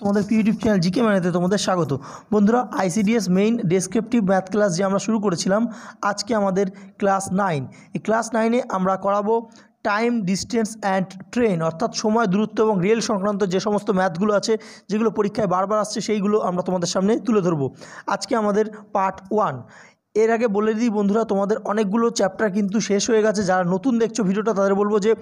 তোমাদের YouTube channel GK ম্যানেতে তোমাদের স্বাগত। বন্ধুরা ICDS main descriptive math class যে আমরা শুরু করেছিলাম, আজকে আমাদের ক্লাস নাইন এই ক্লাস নাইনে আমরা করাবো টাইম ডিস্টেন্স অ্যান্ড ট্রেন অর্থাৎ সময়, দূরত্ব এবং রেল সংক্রান্ত যে সমস্ত ম্যাথগুলো আছে, যেগুলো পরীক্ষায় বারবার আসছে, সেইগুলো আমরা তোমাদের সামনে তুলে ধরবো। আজকে আমাদের পার্ট ওয়ান এর আগে বলে দিই বন্ধুরা, তোমাদের অনেকগুলো চ্যাপ্টার কিন্তু শেষ হয়ে গেছে। যারা নতুন দেখছ ভিডিওটা, তাদের বলব যে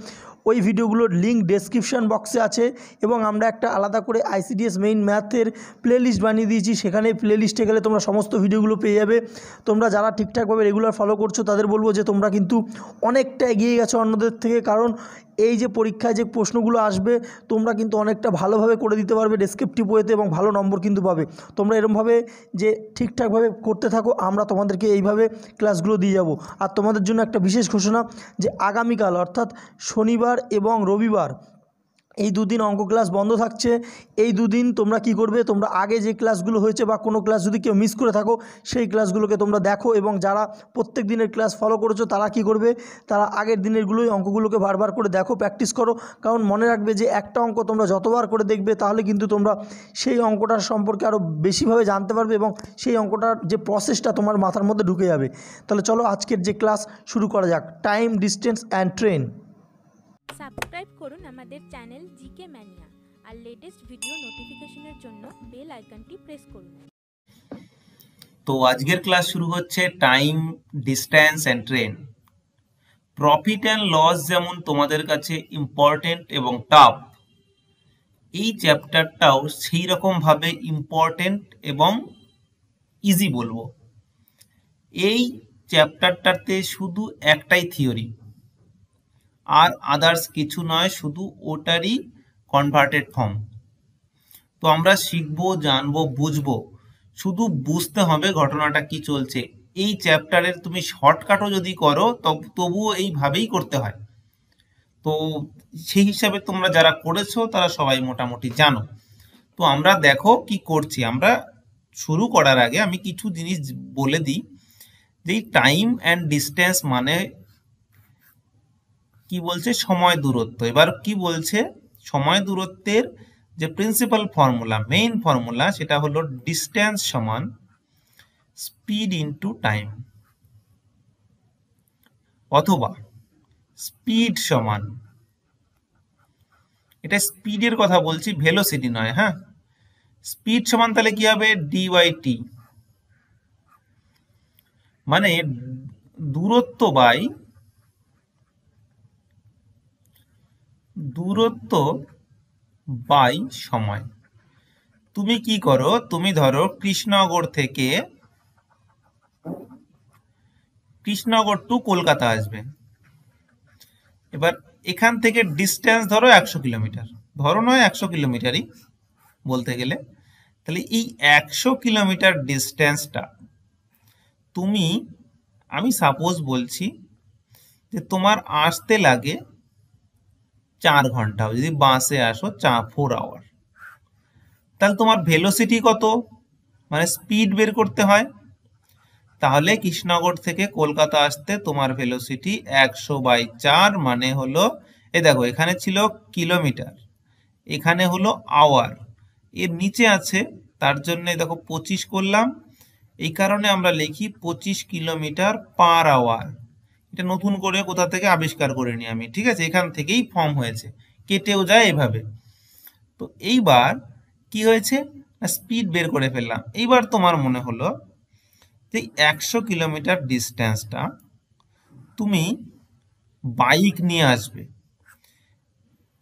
ওই ভিডিওগুলোর লিঙ্ক ডেসক্রিপশন বক্সে আছে এবং আমরা একটা আলাদা করে আইসিডিএস মেইন ম্যাথের প্লেলিস্ট বানিয়ে দিয়েছি। সেখানে প্লেলিস্টে গেলে তোমরা সমস্ত ভিডিওগুলো পেয়ে যাবে। তোমরা যারা ঠিকঠাকভাবে রেগুলার ফলো করছ, তাদের বলব যে তোমরা কিন্তু অনেকটা এগিয়ে গেছো অন্যদের থেকে। কারণ এই যে পরীক্ষায় যে প্রশ্নগুলো আসবে, তোমরা কিন্তু অনেকটা ভালোভাবে করে দিতে পারবে ডেসক্রিপটিভ ওয়েতে এবং ভালো নম্বর কিন্তু পাবে। তোমরা এরমভাবে যে ঠিকঠাকভাবে করতে থাকো, আমরা তোমাদেরকে এইভাবে ক্লাসগুলো দিয়ে যাব। আর তোমাদের জন্য একটা বিশেষ ঘোষণা যে আগামীকাল, অর্থাৎ শনিবার এবং রবিবার এই দুদিন অঙ্ক ক্লাস বন্ধ থাকছে, এই দুদিন তোমরা কি করবে? তোমরা আগে যে ক্লাসগুলো হয়েছে বা কোনো ক্লাস যদি কেউ মিস করে থাকো, সেই ক্লাসগুলোকে তোমরা দেখো এবং যারা প্রত্যেক দিনের ক্লাস ফলো করেছ, তারা কি করবে? তারা আগের দিনেরগুলোই অঙ্কগুলোকে বারবার করে দেখো প্র্যাকটিস করো। কারণ মনে রাখবে যে একটা অঙ্ক তোমরা যতবার করে দেখবে, তাহলে কিন্তু তোমরা সেই অঙ্কটার সম্পর্কে আরও বেশিভাবে জানতে পারবে এবং সেই অঙ্কটার যে প্রসেসটা তোমার মাথার মধ্যে ঢুকে যাবে। তাহলে চলো আজকের যে ক্লাস শুরু করা যাক। Time distance and train subscribe করুন আমাদের চ্যানেল জিকে ম্যানিয়া আর লেটেস্ট ভিডিও নোটিফিকেশনের জন্য বেল আইকনটি প্রেস করুন। তো আজকের ক্লাস শুরু হচ্ছে time distance and train profit and loss যেমন তোমাদের কাছে ইম্পর্টেন্ট এবং টাফ এই চ্যাপ্টারটাও সেই রকম ভাবে ইম্পর্টেন্ট এবং ইজি বলব। এই চ্যাপ্টারটাতে শুধু একটাই থিওরি আর আদার্স কিছু নয়, শুধু ওটারই কনভার্টেড ফর্ম তো আমরা শিখব, জানব, বুঝব, শুধু বুঝতে হবে ঘটনাটা কি চলছে। এই চ্যাপ্টারের তুমি শর্টকাটও যদি করো তবুও এইভাবেই করতে হয়। তো সেই হিসাবে তোমরা যারা করেছ, তারা সবাই মোটামুটি জানো। তো আমরা দেখো কি করছি। আমরা শুরু করার আগে আমি কিছু জিনিস বলে দিই। যে টাইম অ্যান্ড ডিস্টেন্স মানে কি বলছে? সময় দূরত্ব। এবার কি বলছে? সময় দূরত্বের যে প্রিন্সিপাল ফর্মুলা মেইন ফর্মুলা সেটা হলো ডিস্টেন্স সমান স্পিড ইনটু টাইম অথবা স্পিড সমান। এটা স্পিডের কথা বলছি ভেলোসিটি নয় হ্যাঁ? স্পিড সমান তাহলে কি হবে? ডি বাই টি মানে দূরত্ব বাই দূরত্ব বাই সময়। তুমি কি করো? তুমি ধরো কৃষ্ণনগর থেকে কৃষ্ণনগর টু কলকাতা আসবে। এবার এখান থেকে ডিস্টেন্স ধরো একশো কিলোমিটার। ধরো নয়, একশো কিলোমিটারই বলতে গেলে। তাহলে এই একশো কিলোমিটার ডিস্টেন্সটা তুমি, আমি সাপোজ বলছি যে তোমার আসতে লাগে চার ঘণ্টা যদি বাসে আসো, চা ফোর আওয়ার তাহলে তোমার ভেলোসিটি কত? মানে স্পিড বের করতে হয়। তাহলে কৃষ্ণনগর থেকে কলকাতা আসতে তোমার ভেলোসিটি একশো বাই চার মানে হলো, এ দেখো, এখানে ছিল কিলোমিটার এখানে হলো আওয়ার এর নিচে আছে, তার জন্য দেখো পঁচিশ করলাম। এই কারণে আমরা লিখি পঁচিশ কিলোমিটার পার আওয়ার এটা নতুন করে কোথা থেকে আবিষ্কার করে করিনি আমি, ঠিক আছে? এখান থেকেই ফর্ম হয়েছে। কেটেও যায় এভাবে। তো এইবার কি হয়েছে? স্পিড বের করে ফেললাম। এইবার তোমার মনে হলো যে একশো কিলোমিটার ডিস্টেন্সটা তুমি বাইক নিয়ে আসবে।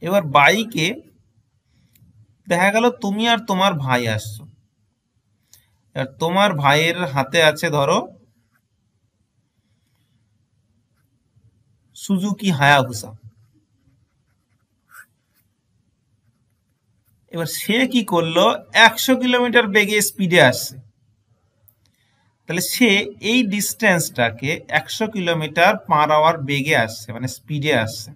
এবার বাইকে দেখা গেল তুমি আর তোমার ভাই আসছো। এবার তোমার ভাইয়ের হাতে আছে ধরো সুজুকি হায়াবুসা এবার সে কি করল? একশো কিলোমিটার বেগে স্পিডে আসছে। তাহলে সে এই ডিস্টেন্সটাকে একশো কিলোমিটার পার আওয়ার বেগে আসছে মানে স্পিডে আসছে।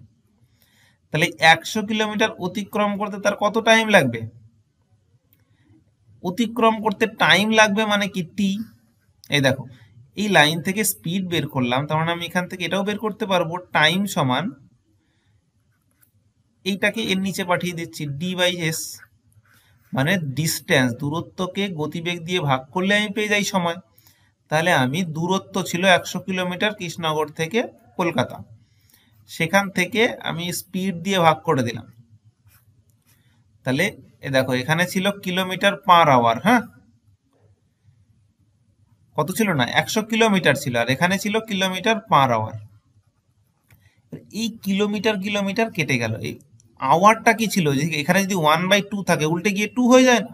তাহলে একশো কিলোমিটার অতিক্রম করতে তার কত টাইম লাগবে? অতিক্রম করতে টাইম লাগবে মানে কি টি এই দেখো এই লাইন থেকে স্পিড বের করলাম, তার মানে আমি এখান থেকে এটাও বের করতে পারব টাইম সমান, এইটাকে এর নিচে পাঠিয়ে দিচ্ছি ডি বাই এস মানে ডিস্টেন্স দূরত্বকে গতিবেগ দিয়ে ভাগ করলে আমি পেয়ে যাই সময়। তাহলে আমি দূরত্ব ছিল একশো কিলোমিটার কৃষ্ণনগর থেকে কলকাতা, সেখান থেকে আমি স্পিড দিয়ে ভাগ করে দিলাম। তাহলে এ দেখো, এখানে ছিল কিলোমিটার পার আওয়ার হ্যাঁ? কত ছিল না? একশো কিলোমিটার ছিল, আর এখানে ছিল কিলোমিটার পার আওয়ার এই কিলোমিটার কিলোমিটার কেটে গেল। এই আওয়ারটা কি ছিল? যে এখানে যদি ওয়ান বাই টু থাকে, উল্টে গিয়ে টু হয়ে যায় না?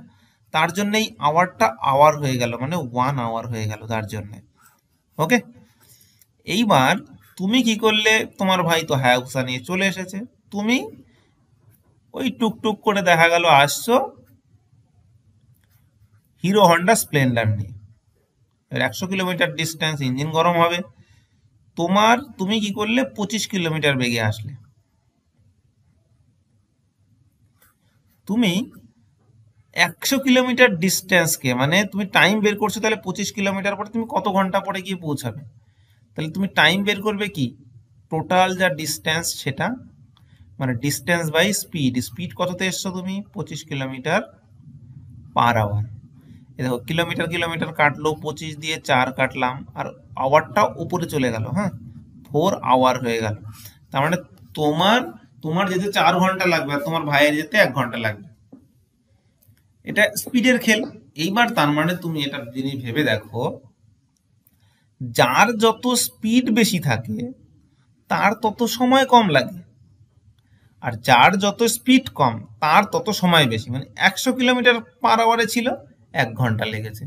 তার জন্য এই আওয়ারটা আওয়ার হয়ে গেল মানে ওয়ান আওয়ার হয়ে গেল তার জন্য। ওকে এইবার তুমি কি করলে? তোমার ভাই তো হায়াবুসা নিয়ে চলে এসেছে। তুমি ওই টুকটুক করে দেখা গেল, আসছো হিরো হন্ডা স্প্লেন্ডার নিয়ে। একশো কিলোমিটার ডিস্টেন্স ইঞ্জিন গরম হবে। তোমার, তুমি কি করলে? পঁচিশ কিলোমিটার বেগে আসলে। তুমি একশো কিলোমিটার ডিস্টেন্সকে মানে তুমি টাইম বের করছ তাহলে পঁচিশ কিলোমিটার পরে তুমি কত ঘণ্টা পরে গিয়ে পৌঁছাবে? তাহলে তুমি টাইম বের করবে কি? টোটাল যা ডিস্টেন্স সেটা মানে ডিস্টেন্স বাই স্পিড স্পিড কততে এসছো তুমি? পঁচিশ কিলোমিটার পার আওয়ার দেখো, কিলোমিটার কিলোমিটার কাটলো, পঁচিশ দিয়ে চার কাটলাম, আর আওয়ারটা উপরে চলে গেল হ্যাঁ? ফোর আওয়ার হয়ে গেল। তার মানে তোমার তোমার যেতে চার ঘণ্টা লাগবে, আর তোমার ভাইয়ের যেতে এক ঘণ্টা লাগবে। এটা স্পিডের খেল। এইবার তার মানে তুমি এটা জিনিস ভেবে দেখো, যার যত স্পিড বেশি থাকে, তার তত সময় কম লাগে। আর যার যত স্পিড কম, তার তত সময় বেশি। মানে একশো কিলোমিটার পার আওয়ারে ছিল এক ঘণ্টা লেগেছে।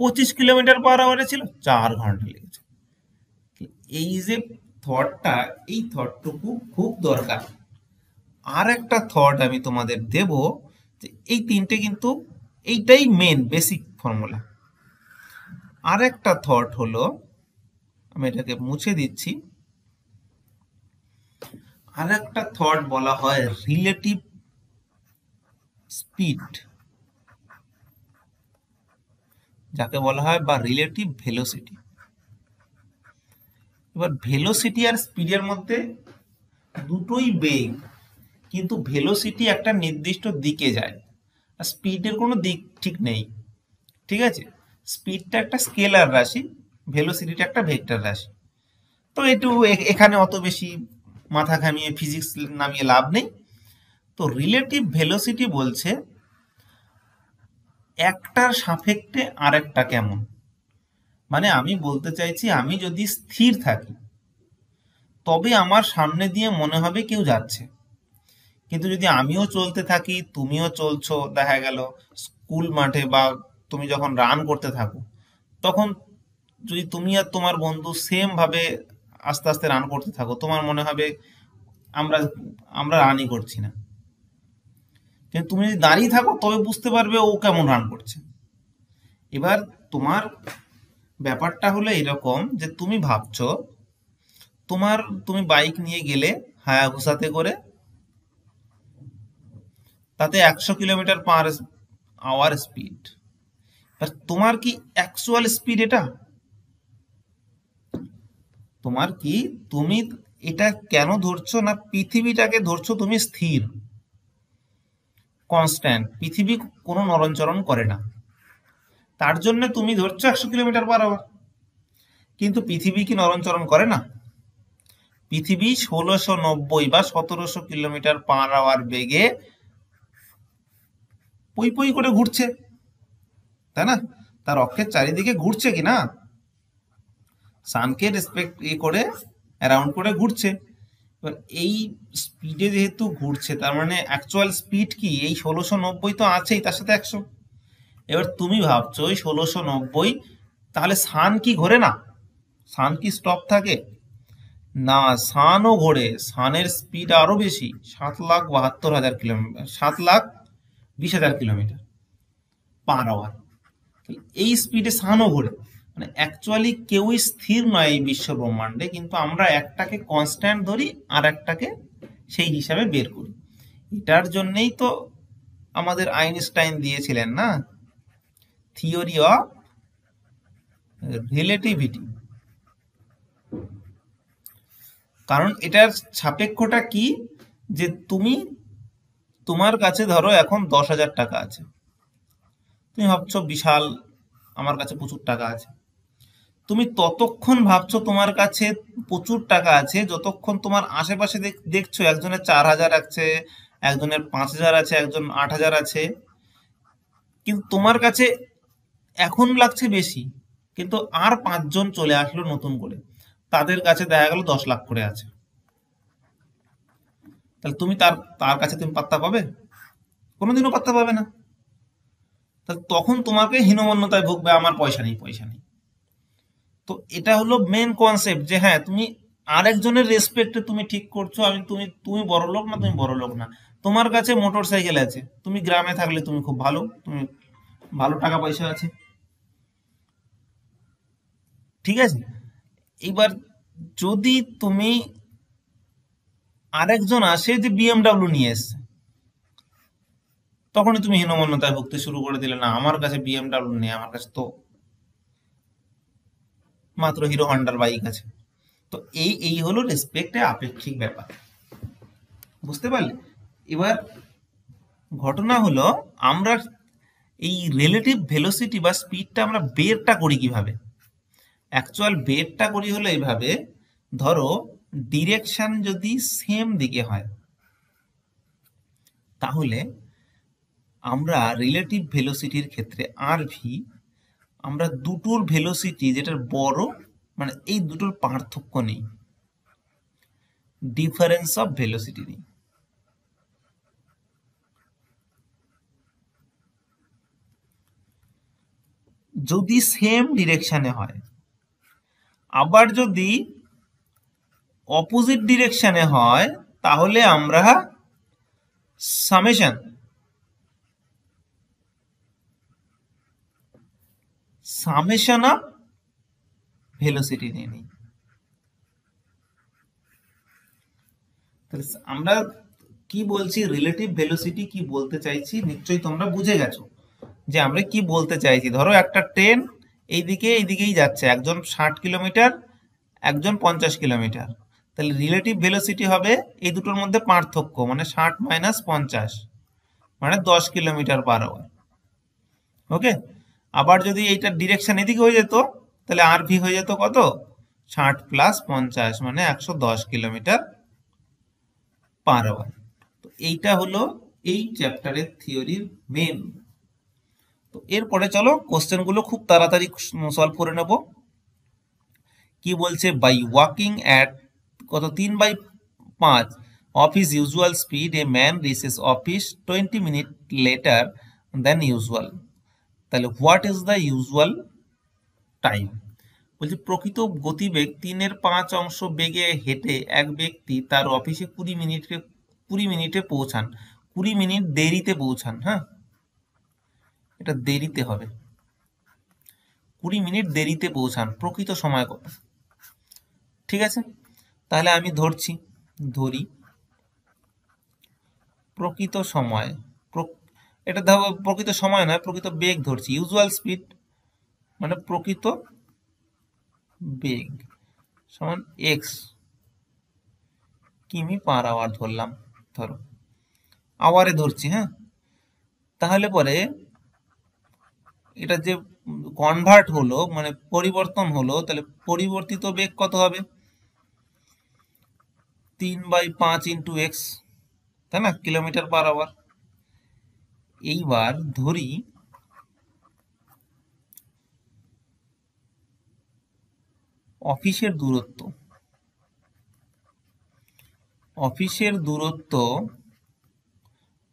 পঁচিশ কিলোমিটার পার আওয়ারে ছিল, চার ঘণ্টা লেগেছে। এই যে থটটা এই থটটুকু খুব দরকার। আর একটা থট আমি তোমাদের দেব যে এই তিনটে কিন্তু এইটাই মেন বেসিক ফর্মুলা আর একটা থট হলো, আমি এটাকে মুছে দিচ্ছি। আর একটা থট বলা হয় রিলেটিভ স্পিড যাকে বলা হয় বা রিলেটিভ ভেলোসিটি এবার ভেলোসিটি আর স্পিডের মধ্যে দুটোই বেগ, কিন্তু ভেলোসিটি একটা নির্দিষ্ট দিকে যায়। আর স্পিডের কোনো দিক ঠিক নেই, ঠিক আছে? স্পিডটা একটা স্কেলার রাশি ভেলোসিটিটা একটা ভেক্টর রাশি। তো একটু এখানে অত বেশি মাথা ঘামিয়ে ফিজিক্স নামিয়ে লাভ নেই। তো রিলেটিভ ভেলোসিটি বলছে একটার সাপেক্ষে আরেকটা কেমন? মানে আমি বলতে চাইছি, আমি যদি স্থির থাকি, তবে আমার সামনে দিয়ে মনে হবে কেউ যাচ্ছে। কিন্তু যদি আমিও চলতে থাকি, তুমিও চলছো, দেখা গেল স্কুল মাঠে বা তুমি যখন রান করতে থাকো, তখন যদি তুমি আর তোমার বন্ধু সেম ভাবে আস্তে আস্তে রান করতে থাকো, তোমার মনে হবে আমরা আমরা রানই করছি না। কিন্তু তুমি যদি দাঁড়িয়ে থাকো, তবে বুঝতে পারবে ও কেমন রান করছে। এবার তোমার ব্যাপারটা হলো এরকম যে তুমি ভাবছ, তোমার, তুমি বাইক নিয়ে গেলে হায়াভুসাতে করে তাতে একশো কিলোমিটার পার আওয়ার স্পিড আর তোমার কি অ্যাকচুয়াল স্পিড এটা? তোমার কি তুমি এটা কেন ধরছো না পৃথিবীটাকে ধরছো তুমি স্থির? কনস্ট্যান্ট পৃথিবী কোনো নরণচরণ করে না। তার জন্য তুমি ধরছো একশো কিলোমিটার পার আওয়ার কিন্তু পৃথিবী কি নরণচরণ করে না? পৃথিবী ষোলোশো নব্বই বা সতেরোশো কিলোমিটার পার আওয়ার বেগে পই পই করে ঘুরছে। তাই না? তার অক্ষের চারিদিকে ঘুরছে কি না? সানকে রেসপেক্ট এ করে অ্যারাউন্ড করে ঘুরছে। এবার এই স্পিডে যেহেতু ঘুরছে, তার মানে অ্যাকচুয়াল স্পিড কি? এই ষোলোশো নব্বই তো আছেই তার সাথে একশো। এবার তুমি ভাবছ ওই ষোলোশো নব্বই, তাহলে সান কি ঘোরে না? সান কি স্টপ থাকে? না, সানও ঘোরে। সানের স্পিড আরও বেশি, সাত লাখ বাহাত্তর হাজার কিলোমিটার সাত লাখ বিশ হাজার কিলোমিটার পার আওয়ার এই স্পিডে সানও ঘোরে। মানে অ্যাকচুয়ালি কেউই স্থির নয় এই বিশ্ব ব্রহ্মাণ্ডে কিন্তু আমরা একটাকে কনস্ট্যান্ট ধরি, আর একটাকে সেই হিসাবে বের করি। এটার জন্যেই তো আমাদের আইনস্টাইন দিয়েছিলেন না? থিওরি অফ রিলেটিভিটি কারণ এটার সাপেক্ষটা কি? যে তুমি, তোমার কাছে ধরো এখন দশ হাজার টাকা আছে। তুমি ভাবছ বিশাল, আমার কাছে প্রচুর টাকা আছে। তুমি ততক্ষণ ভাবছ তোমার কাছে প্রচুর টাকা আছে, যতক্ষণ তোমার আশেপাশে দেখ- দেখছ একজনের চার হাজার আছে, একজনের পাঁচ হাজার আছে, একজন আট হাজার আছে, কিন্তু তোমার কাছে এখন লাগছে বেশি, কিন্তু আর পাঁচজন চলে আসলো নতুন করে। তাদের কাছে দেখা গেল দশ লাখ করে আছে। তাহলে তুমি তার তার কাছে তুমি পাত্তা পাবে? কোনোদিনও পাত্তা পাবে না। তাহলে তখন তোমাকে হীনমন্যতায় ভুগবে, আমার পয়সা নেই পয়সা নেই। তো এটা হলো মেন কনসেপ্ট যে হ্যাঁ তুমি আরেকজনের রেসপেক্টে তুমি ঠিক করছ, আমি তুমি তুমি বড় লোক না, তুমি বড় লোক না। তোমার কাছে মোটর সাইকেল আছে, তুমি গ্রামে থাকলে তুমি খুব ভালো, তুমি ভালো টাকা পয়সা আছে। ঠিক আছে? এবার যদি তুমি আরেকজন আসে যে বিএমডাব্লিউ নিয়ে এসছে, তখনই তুমি হীনমন্যতায় ভুগতে শুরু করে দিলে, না, আমার কাছে বিএমডাব্লিউ নেই, আমার কাছে তো মাত্র হিরো হন্ডার বাইক আছে। তো এই এই হলো রেসপেক্টে আপেক্ষিক ব্যাপার। বুঝতে পারলে? এবার ঘটনা হলো, আমরা এই রিলেটিভ ভেলোসিটি বা স্পিডটা আমরা বেরটা করি কীভাবে? অ্যাকচুয়াল বেরটা করি হলো এইভাবে ধরো ডিরেকশন যদি সেম দিকে হয়, তাহলে আমরা রিলেটিভ ভেলোসিটির ক্ষেত্রে আর ভি আমরা দুটোর ভেলোসিটি যেটার বড় মানে এই দুটোর পার্থক্য নেই। ডিফারেন্স অফ ভেলোসিটি নেই। যদি সেম ডিরেকশনে হয়, আবার যদি অপোজিট ডিরেকশনে হয়, তাহলে আমরা সামেশন সামেশন অফ ভেলোসিটি নিয়ে নিই। তাহলে আমরা কি বলছি? রিলেটিভ ভেলোসিটি কি বলতে চাইছি? নিশ্চয়ই তোমরা বুঝে গেছো যে আমরা কি বলতে চাইছি। ধরো একটা ট্রেন এইদিকে এইদিকেই যাচ্ছে। একজন ষাট কিলোমিটার একজন পঞ্চাশ কিলোমিটার তাহলে রিলেটিভ ভেলোসিটি হবে এই দুটোর মধ্যে পার্থক্য মানে ষাট মাইনাস পঞ্চাশ মানে দশ কিলোমিটার পার ওকে আবার যদি এইটার ডিরেকশন এদিকে হয়ে যেত, তাহলে আর ভি হয়ে যেত কত? ষাট প্লাস পঞ্চাশ মানে একশো দশ কিলোমিটার পার আওয়ার তো এইটা হলো এই চ্যাপ্টারের থিওরির মেন তো এরপরে চলো কোশ্চেনগুলো খুব তাড়াতাড়ি সলভ করে নেব। কি বলছে বাই ওয়াকিং অ্যাট কত? তিন বাই পাঁচ। Office usual speed a man reaches office twenty minute later than usual তাহলে what is the usual time বলছে, প্রকৃত গতিবেগ তিনের পাঁচ অংশ বেগে হেঁটে এক ব্যক্তি তার অফিসে কুড়ি মিনিটে কুড়ি মিনিটে পৌঁছান। কুড়ি মিনিট দেরিতে পৌঁছান হ্যাঁ? এটা দেরিতে হবে। কুড়ি মিনিট দেরিতে পৌঁছান, প্রকৃত সময় কত? ঠিক আছে? তাহলে আমি ধরছি, ধরি, প্রকৃত সময় এটা ধরো প্রকৃত সময় নয়, প্রকৃত বেগ ধরছি। ইউজুয়াল স্পিড মানে প্রকৃত বেগ সমান এক্স কিমি পার আওয়ার ধরলাম, ধরো। আওয়ারে ধরছি হ্যাঁ? তাহলে পরে এটা যে কনভার্ট হলো মানে পরিবর্তন হলো, তাহলে পরিবর্তিত বেগ কত হবে? তিন বাই পাঁচ ইন্টু এক্স তাই না? কিলোমিটার পার আওয়ার এইবার ধরি অফিসের দূরত্ব। অফিসের দূরত্ব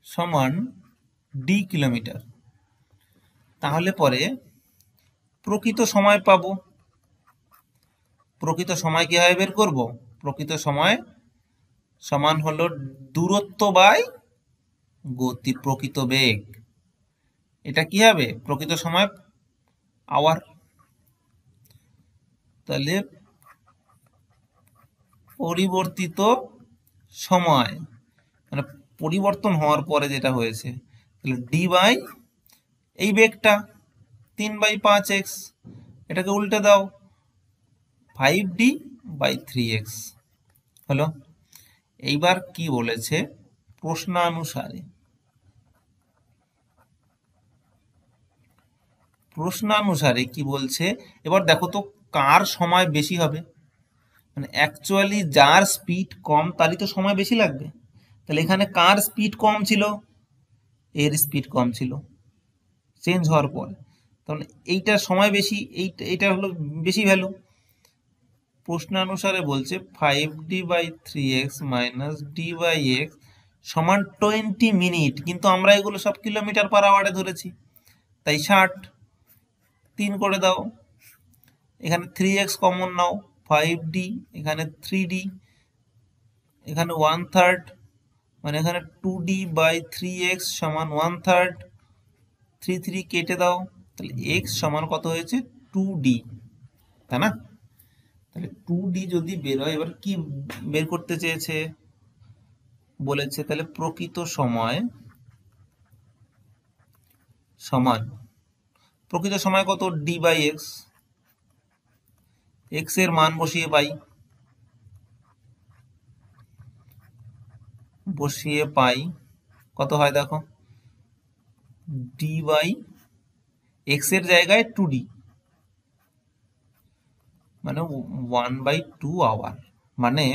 সমান ডি কিলোমিটার। তাহলে পরে প্রকৃত সময় পাব। প্রকৃত সময় কীভাবে বের করব? প্রকৃত সময় সমান হলো দূরত্ব বাই গতি প্রকৃত বেগ। এটা কি হবে? প্রকৃত সময় আওয়ার তাহলে পরিবর্তিত সময় মানে পরিবর্তন হওয়ার পরে যেটা হয়েছে, তাহলে ডি বাই এই বেগটা তিন বাই পাঁচ এক্স এটাকে উল্টে দাও five D by three X হলো? এইবার কি বলেছে? প্রশ্নানুসারে। প্রশ্নানুসারে কি বলছে? এবার দেখো তো কার সময় বেশি হবে? মানে অ্যাকচুয়ালি যার স্পিড কম, তারই তো সময় বেশি লাগবে। তাহলে এখানে কার স্পিড কম ছিল? এর স্পিড কম ছিল। চেঞ্জ হওয়ার পর। তখন এইটার সময় বেশি, এইটা এটা হলো বেশি ভ্যালু প্রশ্নানুসারে বলছে five D by three X minus D by X সমান টোয়েন্টি মিনিট কিন্তু আমরা এগুলো সব কিলোমিটার পার আওয়ারে ধরেছি। তাই ষাট। তিন করে দাও। এখানে থ্রি এক্স কমন নাও ফাইভ ডি এখানে থ্রি ডি এখানে ওয়ান থার্ড মানে এখানে two D by three X সমান ওয়ান থার্ড থ্রি থ্রি কেটে দাও, তাহলে এক্স সমান কত হয়েছে? টু ডি তাই না? তাহলে টু ডি যদি বের হয়, এবার কি বের করতে চেয়েছে? বলেছে তাহলে প্রকৃত সময় সমান প্রকৃত সময় কত? ডি বাই এক্স এক্সের মান বসিয়ে পাই। বসিয়ে পাই, কত হয় দেখো? ডি বাই এক্সের জায়গায় টু ডি মানে ওয়ান বাই টু আওয়ার মানে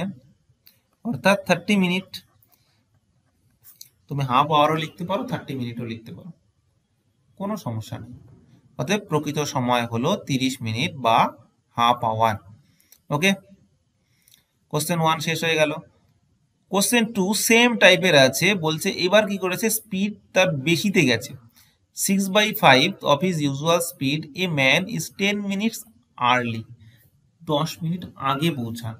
অর্থাৎ থার্টি মিনিট তুমি হাফ আওয়ারও লিখতে পারো থার্টি মিনিটও লিখতে পারো। কোনো সমস্যা নেই। অতএব প্রকৃত সময় হলো তিরিশ মিনিট বা half hour okay question one শেষ হয়ে গেল। কোশ্চেন টু সেম টাইপের আছে, বলছে এবার কি করেছে? স্পিড তার বেশিতে গেছে। Six by five of his usual speed a man is ten minutes early দশ মিনিট আগে পৌঁছান।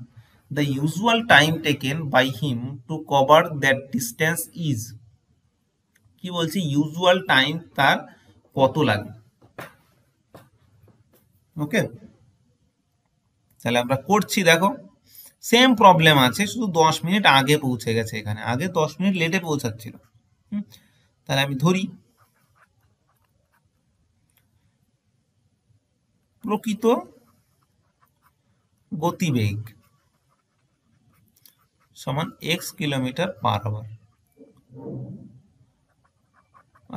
The usual time taken by him to cover that distance is কি বলছে? ইউজুয়াল টাইম তার কত লাগে? ওকে? তাহলে আমরা করছি, দেখো সেম প্রবলেম আছে, শুধু দশ মিনিট আগে পৌঁছে গেছে এখানে। আগে দশ মিনিট লেটে পৌঁছাচ্ছিল। তাহলে আমি ধরি। প্রকৃত গতিবেগ সমান এক্স কিলোমিটার পার আওয়ার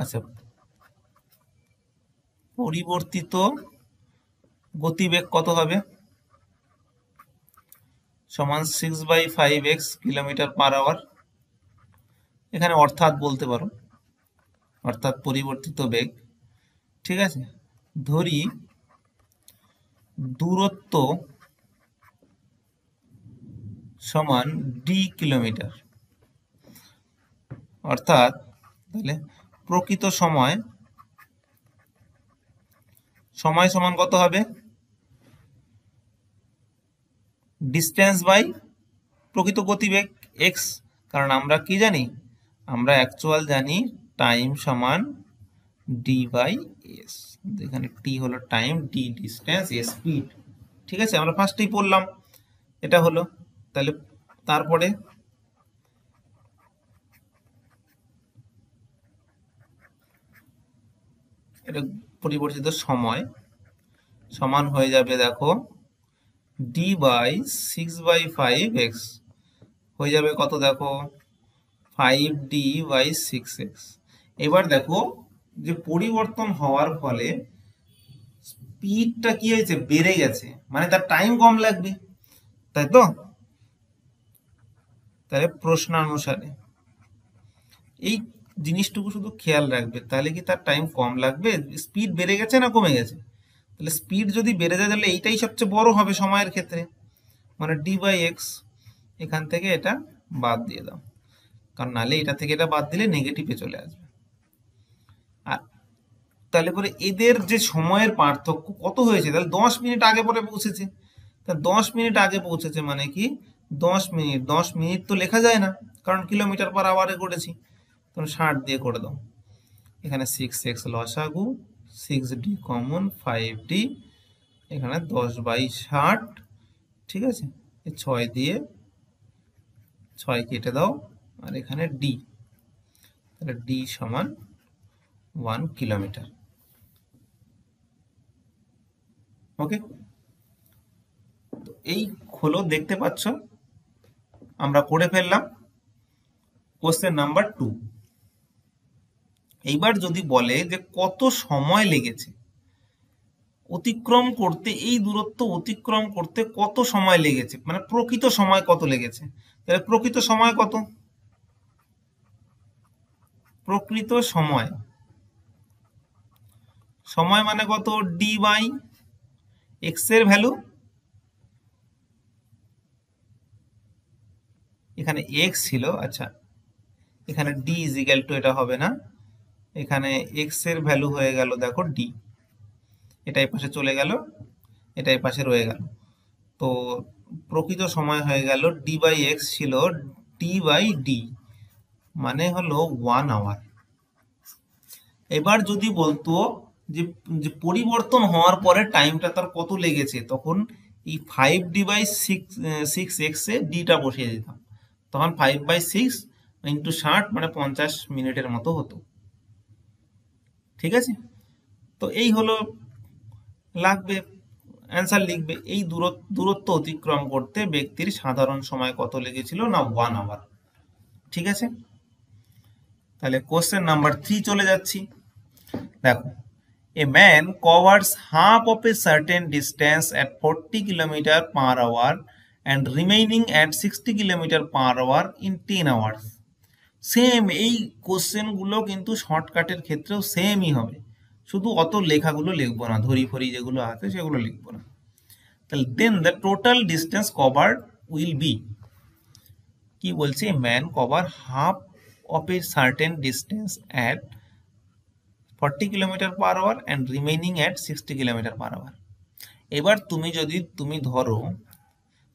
আচ্ছা পরিবর্তিত গতিবেগ কত হবে? সমান six by five X kilometre per hour এখানে অর্থাৎ বলতে পারো, অর্থাৎ পরিবর্তিত বেগ। ঠিক আছে? ধরি দূরত্ব সমান ডি কিলোমিটার অর্থাৎ তাহলে প্রকৃত সময় সময় সমান কত হবে? ডিস্টেন্স বাই প্রকৃত গতিবেগ এক্স কারণ আমরা কি জানি? আমরা অ্যাকচুয়াল জানি টাইম সমান ডি বাই এস এখানে টি হলো time D distance S speed ঠিক আছে? আমরা ফার্স্টেই পড়লাম। এটা হলো। তাহলে তারপরে এটা পরিবর্তিত সময়। সমান হয়ে যাবে, দেখো D by six by five X হয়ে যাবে কত দেখো? Five D by six X এবার দেখো যে পরিবর্তন হওয়ার ফলে স্পিডটা কি হয়েছে? বেড়ে গেছে। মানে তার টাইম কম লাগবে। তাই তো? তাহলে প্রশ্নানুসারে। এই জিনিসটুকু শুধু খেয়াল রাখবে। তাহলে কি তার টাইম কম লাগবে? স্পিড বেড়ে গেছে না কমে গেছে? তাহলে স্পিড যদি বেড়ে যায়, তাহলে এইটাই সবচেয়ে বড় হবে সময়ের ক্ষেত্রে। মানে ডি বাই এক্স এখান থেকে এটা বাদ দিয়ে দাও। কারণ নাহলে এটা থেকে এটা বাদ দিলে নেগেটিভে চলে আসবে। আর তাহলে পরে এদের যে সময়ের পার্থক্য কত হয়েছে? তাহলে দশ মিনিট আগে পরে পৌঁছেছে। তা দশ মিনিট আগে পৌঁছেছে মানে কি? দশ মিনিট। দশ মিনিট তো লেখা যায় না, কারণ কিলোমিটার পার আওয়ারে করেছি। তখন ষাট দিয়ে করে দাও। এখানে সিক্স এক্স লসাগু six D common five D এখানে দশ বাই ষাট, ঠিক আছে? ছয় দিয়ে ছয় কেটে দাও, আর এখানে ডি তাহলে ডি সমান ওয়ান কিলোমিটার ওকে এই হলো দেখতে পাচ্ছ? আমরা করে ফেললাম। কোশ্চেন নাম্বার টু এইবার যদি বলে যে কত সময় লেগেছে, অতিক্রম করতে, এই দূরত্ব অতিক্রম করতে কত সময় লেগেছে মানে প্রকৃত সময় কত লেগেছে, তাহলে প্রকৃত সময় কত? প্রকৃত সময়। সময় মানে কত? ডি বাই এক্সের ভ্যালু এখানে এক্স ছিল আচ্ছা এখানে ডি ইজ ইকাল টু এটা হবে না। এখানে এক্সের ভ্যালু হয়ে গেল, দেখো ডি এটাই পাশে চলে গেল এটাই পাশে রয়ে গেল। তো প্রকৃত সময় হয়ে গেল ডি বাই এক্স ছিল ডি বাই ডি মানে হলো ওয়ান আওয়ার এবার যদি বলতো যে যে পরিবর্তন হওয়ার পরে টাইমটা তার কত লেগেছে, তখন এই five D by six six এক্সে ডিটা বসিয়ে দিতাম। তখন ফাইভ বাই সিক্স ইন্টু ষাট মানে পঞ্চাশ মিনিটের মতো হতো। ঠিক আছে? তো এই হলো লাগবে অ্যান্সার লিখবে। এই দূরত্ব দূরত্ব অতিক্রম করতে ব্যক্তির সাধারণ সময় কত লেগেছিল? না ওয়ান আওয়ার ঠিক আছে? তাহলে কোশ্চেন নাম্বার থ্রি চলে যাচ্ছি। দেখো a man covers half of a certain distance at forty kilometre per hour and remaining at sixty kilometre per hour in ten hours same এই কোশ্চেনগুলো কিন্তু শর্টকাটের ক্ষেত্রেও সেমই হবে। শুধু অত লেখাগুলো লিখব না, ধরি ফরি যেগুলো আছে সেগুলো লিখব না। তাহলে then the total distance cover will be কি বলছে? Man cover half of a certain distance at forty kilometre per hour and remaining at sixty kilometre per hour এবার তুমি যদি, তুমি ধরো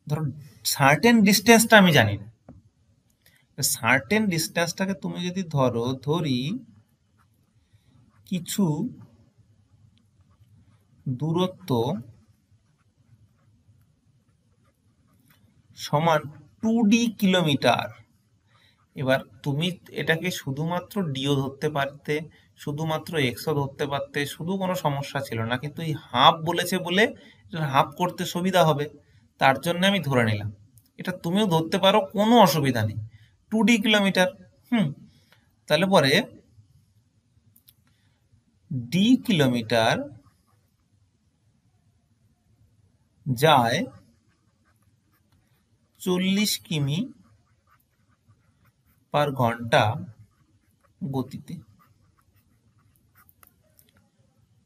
ধরো সার্টেন ডিস্টেন্সটা আমি জানি না। সার্টেন ডিস্টেন্সটাকে তুমি যদি ধরো, ধরি কিছু দূরত্ব সমান টু ডি কিলোমিটার। এবার তুমি এটাকে শুধুমাত্র ডিও ধরতে পারতে, শুধুমাত্র এক্সও ধরতে পারতে, শুধু কোনো সমস্যা ছিল না। কিন্তু এই হাফ বলেছে বলে হাফ করতে সুবিধা হবে। তার জন্য আমি ধরে নিলাম। এটা তুমিও ধরতে পারো, কোনো অসুবিধা নেই। টু ডি কিলোমিটার হুম, তাহলে পরে ডি কিলোমিটার যায় চল্লিশ কিমি পার ঘণ্টা গতিতে।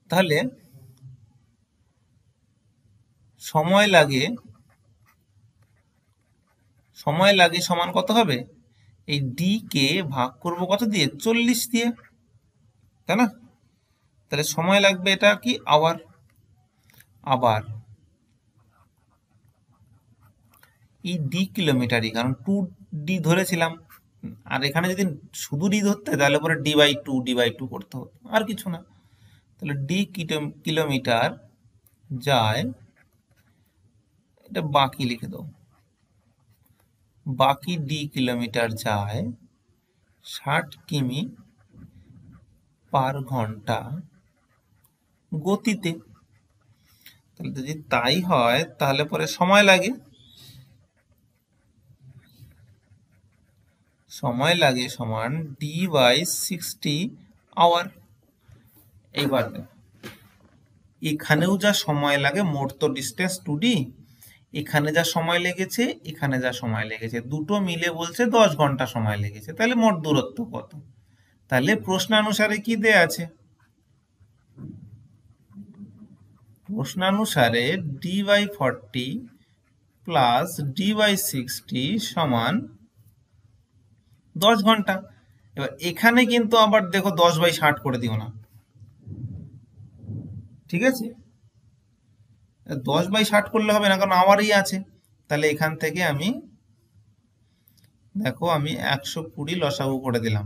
তাহলে সময় লাগে সময় লাগে সমান কত হবে? এই ডি কে ভাগ করব কত দিয়ে? চল্লিশ দিয়ে। তাই না? তাহলে সময় লাগবে এটা কি? আওয়ার। আবার। এই ডি কিলোমিটারই কারণ টু ডি ধরেছিলাম। আর এখানে যদি শুধু ডি ধরতে, তাহলে পরে D by two D by two করতে হতো। আর কিছু না। তাহলে ডি কিলোমিটার যায়। এটা বাকি লিখে দাও। বাকি ডি কিলোমিটার যায় ষাট কিমি পার ঘণ্টা গতিতে। তাহলে যদি তাই হয়, তাহলে পরে সময় লাগে। সময় লাগে সমান ডি বাই সিক্সটি আওয়ার এইবার এখানেও যা সময় লাগে, মোট তো ডিস্টেন্স টু ডি এখানে যা সময় লেগেছে, এখানে যা সময় লেগেছে। দুটো মিলে বলছে দশ ঘণ্টা সময় লেগেছে। তাহলে মোট দূরত্ব কত? তাহলে প্রশ্নানুসারে কি দেয়া আছে? প্রশ্নানুসারে D by forty plus D by sixty সমান দশ ঘণ্টা। এবার এখানে কিন্তু আবার দেখো দশ বাই ষাট করে দিও না। ঠিক আছে? দশ বাই ষাট করলে হবে না, কারণ আমারই আছে। তাহলে এখান থেকে আমি, দেখো আমি একশো কুড়ি লসাগু করে দিলাম।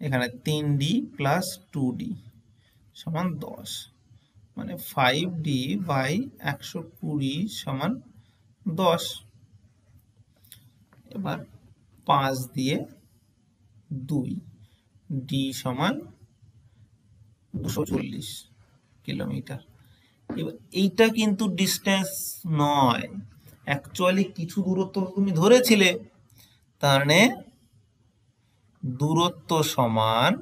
এখানে তিন ডি প্লাস টু ডি সমান দশ। মানে ফাইভ ডি বাই একশো কুড়ি সমান দশ। এবার পাঁচ দিয়ে দুই, ডি সমান দুশো চল্লিশ কিলোমিটার। এইটা কিন্তু ডিস্টেন্স নয়। অ্যাকচুয়ালি কিছু দূরত্ব তুমি ধরেছিলে, তার মানে দূরত্ব সমান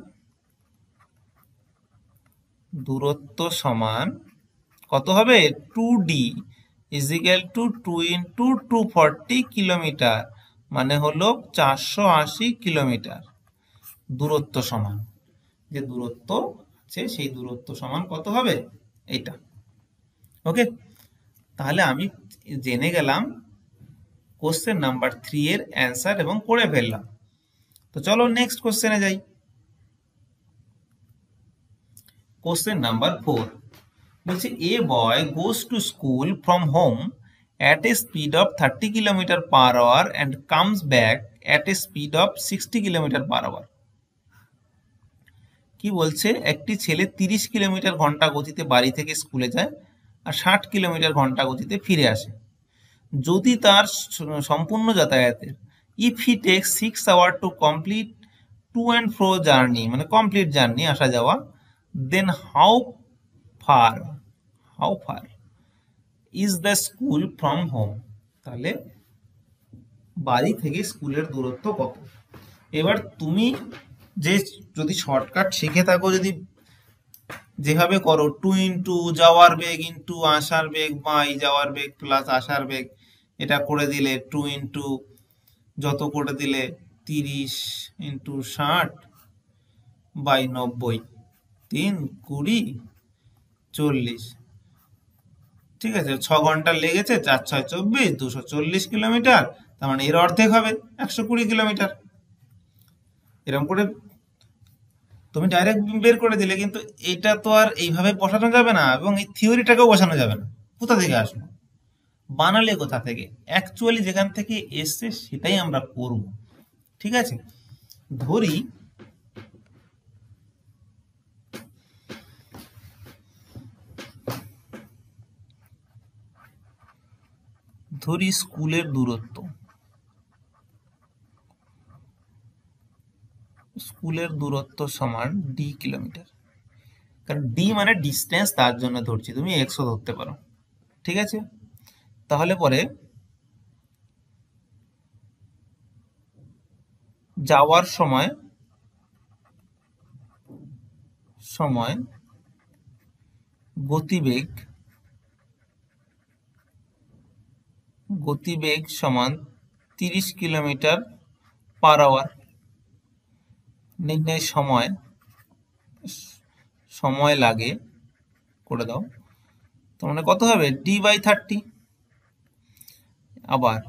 দূরত্ব সমান কত হবে? Two D is equal to two into two forty kilometre মানে হলো চারশো আশি কিলোমিটার দূরত্ব সমান। যে দূরত্ব আছে, সেই দূরত্ব সমান কত হবে? এইটা। ওকে তাহলে আমি জেনে গেলাম কোশ্চেন নাম্বার থ্রি এর অ্যান্সার এবং করে ফেললাম। তো চলো নেক্সট কোশ্চেনে যাই। কোশ্চেন নাম্বার ফোর বলছে a boy goes to school from home at a speed of 30 km per hour and comes back at a speed of 60 km per hour. কি বলছে? একটি ছেলে 30 কিলোমিটার ঘণ্টা গতিতে বাড়ি থেকে স্কুলে যায় আর 60 কিলোমিটার ঘণ্টা গতিতে ফিরে আসে। যদি তার সম্পূর্ণ যাতায়াতের if he take six hour to complete to and fro journey মানে কমপ্লিট জার্নি আসা যাওয়া then how far how far is the school from home তাহলে বাড়ি থেকে স্কুলের দূরত্ব কত? এবার তুমি যে যদি শর্টকাট শিখে থাকো, যদি যেভাবে করো টু ইন্টু যাওয়ার বেগ ইন্টু আসার বেগ বাই যাওয়ার বেগ প্লাস আসার বেগ, এটা করে দিলে টু ইন্টু যত করে দিলে তিরিশ ইন্টু ষাট বাই নব্বই, তিন কুড়ি চল্লিশ। ঠিক আছে, ছ ঘণ্টা লেগেছে, চার ছয় চব্বিশ, দুশো চল্লিশ কিলোমিটার, তার মানে এর অর্ধেক হবে, একশো কুড়ি কিলোমিটার। এরকম করে তুমি ডাইরেক্ট বের করে দিলে কিন্তু এটা তো আর এইভাবে বসানো যাবে না এবং এই থিওরিটাকেও বসানো যাবে না। কোথা থেকে আসলো? বানালে কোথা থেকে? অ্যাকচুয়ালি যেখান থেকে এসছে সেটাই আমরা করব। ঠিক আছে? ধরি ধরি স্কুলের দূরত্ব। স্কুলের দূরত্ব সমান ডি কিলোমিটার কারণ ডি মানে ডিস্টেন্স তার জন্য ধরছি, তুমি এক্সও ধরতে পারো। ঠিক আছে? তাহলে পরে যাওয়ার সময় সময়, গতিবেগ গতিবেগ সমান তিরিশ কিলোমিটার পার আওয়ার নির্ণয় সময় সময় লাগে, করে দাও। তো মানে কত হবে? ডি বাই থার্টি আবার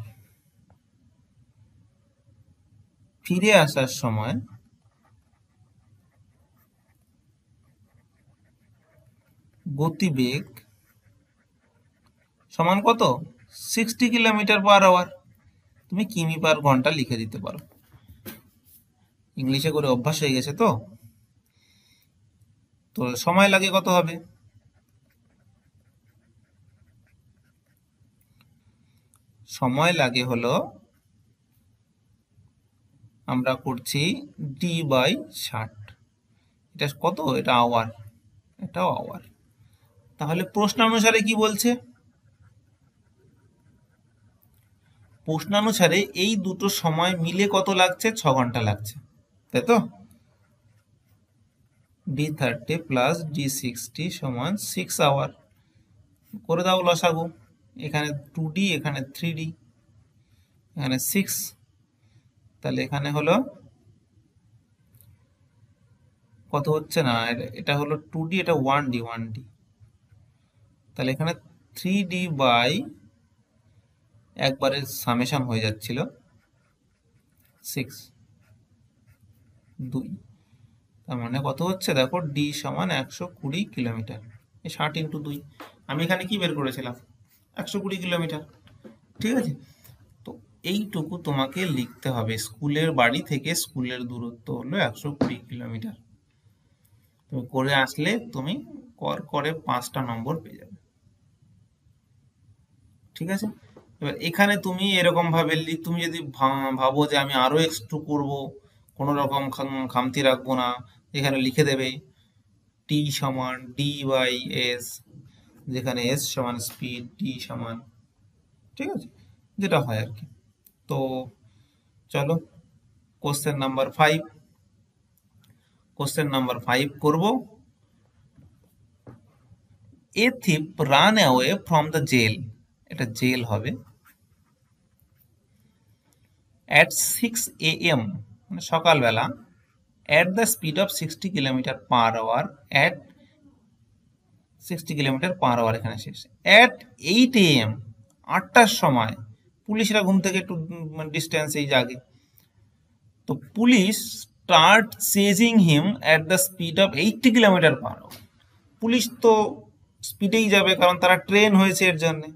ফিরে আসার সময় গতিবেগ সমান কত? সিক্সটি কিলোমিটার পার আওয়ার তুমি কিমি পার ঘণ্টা লিখে দিতে পারো। ইংলিশে করে অভ্যাস হয়ে গেছে তো? তো সময় লাগে কত হবে? সময় লাগে হলো আমরা করছি ডি বাই ষাট। এটা কত? এটা আওয়ার এটাও আওয়ার তাহলে প্রশ্নানুসারে কি বলছে? প্রশ্নানুসারে এই দুটো সময় মিলে কত লাগছে? ছ ঘণ্টা লাগছে। তাই তো D thirty plus D sixty সমান সিক্স আওয়ার করে দাও লসাগু। এখানে টু ডি এখানে থ্রি ডি এখানে সিক্স তাহলে এখানে হলো কত হচ্ছে না? এটা হলো টু ডি এটা ওয়ান ডি ওয়ান ডি তাহলে এখানে থ্রি ডি বাই একবারে সামেশন হয়ে যাচ্ছিল। সিক্স দুই। তার মানে কত হচ্ছে? দেখো ডি সমান একশো কুড়ি কিলোমিটার। এই ষাট ইন্টু দুই। আমি এখানে কি বের করেছিলাম? একশো কুড়ি কিলোমিটার। ঠিক আছে? তো এইটুকু তোমাকে লিখতে হবে। স্কুলের বাড়ি থেকে স্কুলের দূরত্ব হলো একশো কুড়ি কিলোমিটার। তুমি করে আসলে তুমি কর করে পাঁচটা নম্বর পেয়ে যাবে। ঠিক আছে? এবার এখানে তুমি এরকম ভাবে তুমি যদি ভাবো যে আমি আরও একটু করব কোন রকম খামতি রাখব না। এখানে লিখে দেবে টি সমান ডি বাই এস যেখানে এস সমান স্পিড টি সমান, ঠিক আছে? যেটা হয় আর কি। তো চলো question number five question number five করব। A thief run away from the jail এটা জেল হবে। অ্যাট সিক্স এ এম মানে সকালবেলা at the speed of sixty kilometre per hour at sixty kilometre per hour এখানে শেষ। At eight M আটটার সময়, পুলিশরা ঘুম থেকে একটু ডিস্টেন্সেই জাগে। তো police start chasing him at the speed of eighty kilometre per hour police তো স্পিডেই যাবে, কারণ তারা ট্রেন হয়েছে এর জন্যে।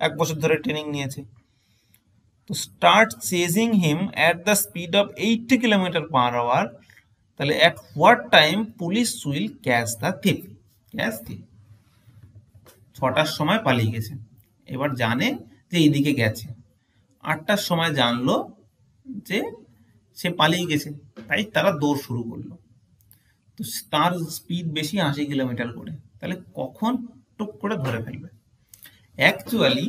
এক বছর ধরে ট্রেনিং নিয়েছে। তো start chasing him at the speed of eighty kilometre per hour তাহলে at what time police will catch the thief catch thief ছটার সময় পালিয়ে গেছে। এবার জানে যে এইদিকে গেছে। আটটার সময় জানলো যে সে পালিয়ে গেছে। তাই তারা দৌড় শুরু করল। তো তার স্পিড বেশি আশি কিলোমিটার করে। তাহলে কখন টুক করে ধরে ফেলবে? অ্যাকচুয়ালি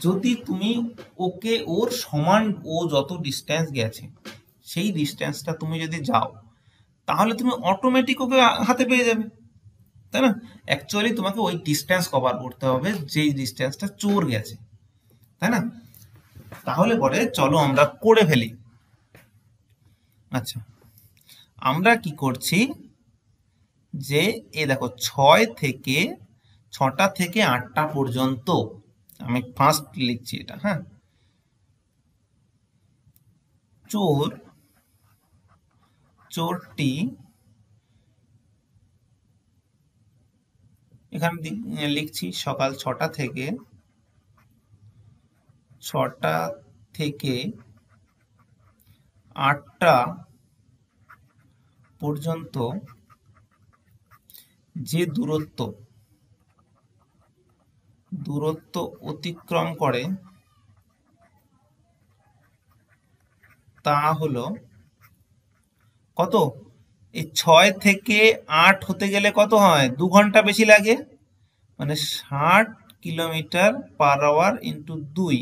যদি তুমি ওকে, ওর সমান ও যত ডিস্টেন্স গেছে, সেই ডিস্টেন্সটা তুমি যদি যাও, তাহলে তুমি অটোমেটিক ওকে হাতে পেয়ে যাবে। তাই না? অ্যাকচুয়ালি তোমাকে ওই ডিস্টেন্স কভার করতে হবে, যেই ডিস্টেন্সটা চোর গেছে। তাই না? তাহলে পরে চলো আমরা করে ফেলি। আচ্ছা আমরা কি করছি যে এ দেখো, ছয় থেকে, ছটা থেকে আটটা পর্যন্ত আমি ফার্স্ট লিখছি এটা হ্যাঁ? চোর, চোরটি এখানে লিখছি সকাল ছটা থেকে ছটা থেকে আটটা পর্যন্ত যে দূরত্ব দূরত্ব অতিক্রম করে, তা হলো কত? এই ছয় থেকে আট হতে গেলে কত হয়? দু ঘণ্টা বেশি লাগে। মানে ষাট কিলোমিটার পার আওয়ার ইন্টু দুই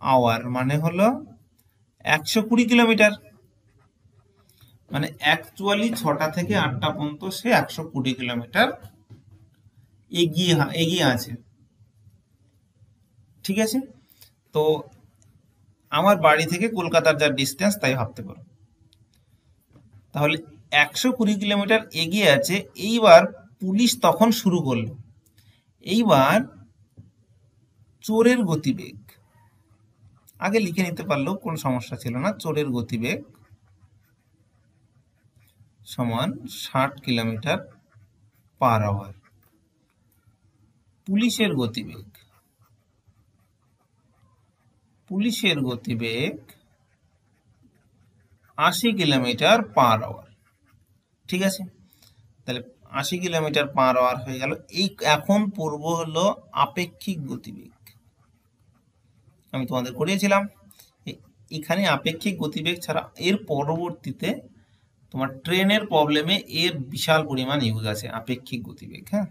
আওয়ার মানে হলো একশো কুড়ি কিলোমিটার। মানে অ্যাকচুয়ালি ছটা থেকে আটটা পর্যন্ত সে একশো কুড়ি কিলোমিটার এগিয়ে এগিয়ে আছে। ঠিক আছে? তো আমার বাড়ি থেকে কলকাতার যা ডিস্টেন্স তাই ভাবতে পারো। তাহলে একশো কুড়ি কিলোমিটার এগিয়ে আছে, এইবার পুলিশ তখন শুরু করল। এইবার চোরের গতিবেগ। আগে লিখে নিতে পারলেও কোনো সমস্যা ছিল না। চোরের গতিবেগ সমান ষাট কিলোমিটার পার আওয়ার পুলিশের গতিবেগ। পুলিশের গতিবেগ আশি কিলোমিটার পার আওয়ার ঠিক আছে? তাহলে আশি কিলোমিটার পার আওয়ার হয়ে গেল। এই এখন পূর্ব হলো আপেক্ষিক গতিবেগ। আমি তোমাদের করিয়েছিলাম। এখানে আপেক্ষিক গতিবেগ ছাড়া এর পরবর্তীতে তোমার ট্রেনের প্রবলেমে এর বিশাল পরিমাণ ইউজ আছে, আপেক্ষিক গতিবেগ হ্যাঁ?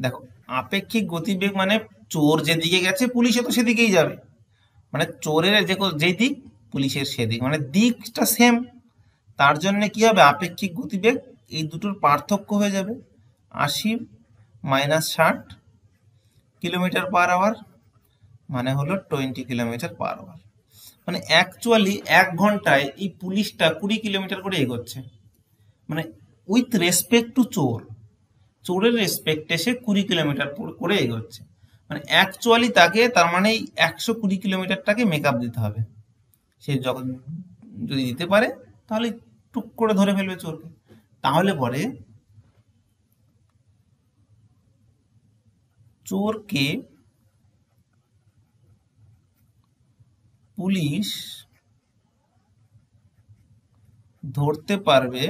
দেখো, আপেক্ষিক গতিবেগ মানে চোর যেদিকে গেছে পুলিশে তো সেদিকেই যাবে। মানে চোরের যে যে দিক, পুলিশের সেদিক। মানে দিকটা সেম তার জন্য কি হবে? আপেক্ষিক গতিবেগ, এই দুটোর পার্থক্য হয়ে যাবে। আশি মাইনাস ষাট কিলোমিটার পার আওয়ার মানে হলো টোয়েন্টি কিলোমিটার পার আওয়ার মানে অ্যাকচুয়ালি এক ঘন্টায় এই পুলিশটা কুড়ি কিলোমিটার করে এগোচ্ছে। মানে উইথ রেসপেক্ট টু চোর, চোরের রেসপেক্টে সে কুড়ি কিলোমিটার করে এগোচ্ছে। মানে অ্যাকচুয়ালি তাকে তার মানে একশো কুড়ি কিলোমিটারটাকে মেক আপ দিতে হবে। সে যখন যদি দিতে পারে, তাহলে টুক করে ধরে ফেলবে চোরকে। তাহলে পরে চোরকে পুলিশ ধরতে পারবে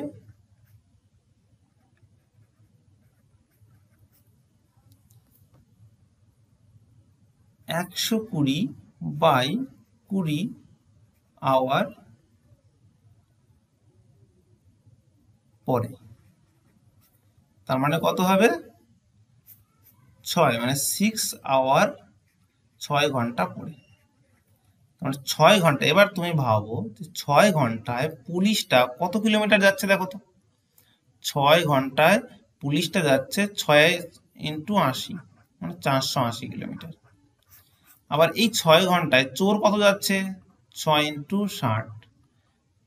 একশো কুড়ি বাই কুড়ি আওয়ার পরে। তার মানে কত হবে? ছয় মানে সিক্স আওয়ার ছয় ঘণ্টা পরে। মানে ছয় ঘণ্টা, এবার তুমি ভাবো যে ছয় ঘন্টায় পুলিশটা কত কিলোমিটার যাচ্ছে দেখো তো। ছয় ঘন্টায় পুলিশটা যাচ্ছে ছয় ইন্টু আশি মানে চারশো আশি কিলোমিটার। আবার এই ছয় ঘন্টায় চোর কত যাচ্ছে? ছয় ইন্টু ষাট।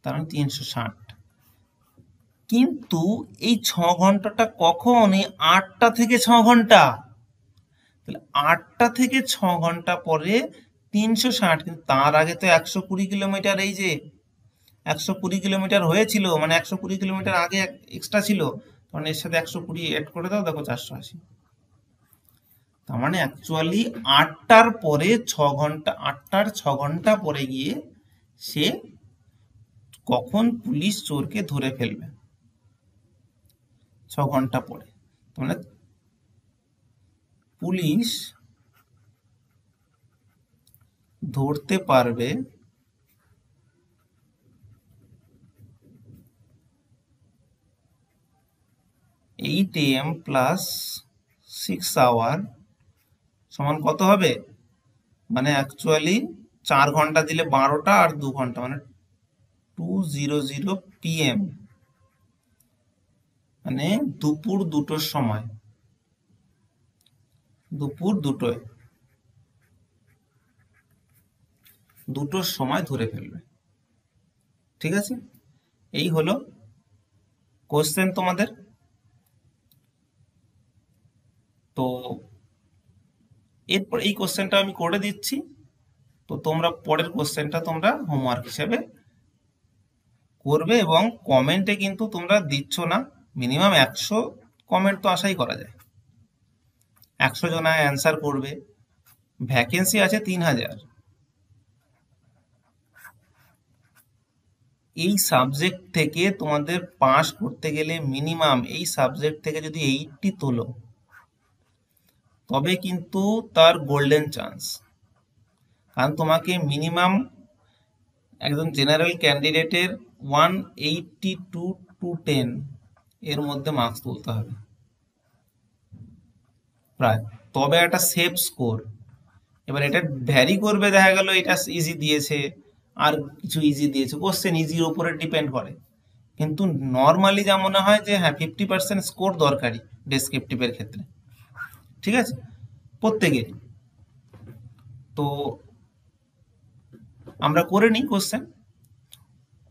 তার মানে তিনশো ষাট। কিন্তু এই ছ ঘন্টাটা কখন? এই আটটা থেকে ছ ঘণ্টা। তাহলে আটটা থেকে ছ ঘণ্টা পরে তিনশো ষাট, কিন্তু তার আগে তো একশো কুড়ি কিলোমিটার এই যে, একশো কুড়ি কিলোমিটার হয়েছিল মানে একশো কুড়ি কিলোমিটার আগে এক্সট্রা ছিল। তখন এর সাথে একশো কুড়ি এড করে দাও, দেখো চারশো আশি। তার মানে অ্যাকচুয়ালি আটটার পরে ছ ঘণ্টা, আটটার ছ ঘণ্টা পরে গিয়ে সে কখন পুলিশ চোরকে ধরে ফেলবে? ছ ঘণ্টা পরে। মানে পুলিশ ধরতে পারবে eight M plus six hour সমান কত হবে? মানে অ্যাকচুয়ালি চার ঘণ্টা দিলে বারোটা আর দু ঘণ্টা মানে টু জিরো জিরো পিএম মানে দুপুর দুটোর সময়। দুপুর দুটোয়। দুটোর সময় ধরে ফেলবে। ঠিক আছে? এই হলো কোশ্চেন তোমাদের। তো এরপর এই কোশ্চেনটা আমি করে দিচ্ছি। তো তোমরা পরের কোশ্চেনটা তোমরা হোমওয়ার্ক হিসেবে করবে এবং কমেন্টে কিন্তু তোমরা দিচ্ছ না। মিনিমাম একশো কমেন্ট তো আশাই করা যায়। একশো জনা অ্যান্সার করবে। ভ্যাকেন্সি আছে তিন হাজার। এই সাবজেক্ট থেকে তোমাদের পাস করতে গেলে মিনিমাম এই সাবজেক্ট থেকে যদি এইটটি তোলো তবে কিন্তু তার গোল্ডেন চান্স কারণ তোমাকে মিনিমাম একজন জেনারেল ক্যান্ডিডেটের one eighty to two ten এর মধ্যে মার্কস তুলতে হবে। প্রায়। তবে একটা সেফ স্কোর এবার এটা ভ্যারি করবে, দেখা গেল এটা ইজি দিয়েছে, আর কিছু ইজি দিয়েছে। কোশ্চেন ইজির উপরে ডিপেন্ড করে। কিন্তু নর্মালি যা মনে হয় যে হ্যাঁ ফিফটি পার্সেন্ট স্কোর দরকারি ডেসক্রিপটিভের ক্ষেত্রে। ঠিক আছে প্রত্যেকের তো আমরা করে নিই question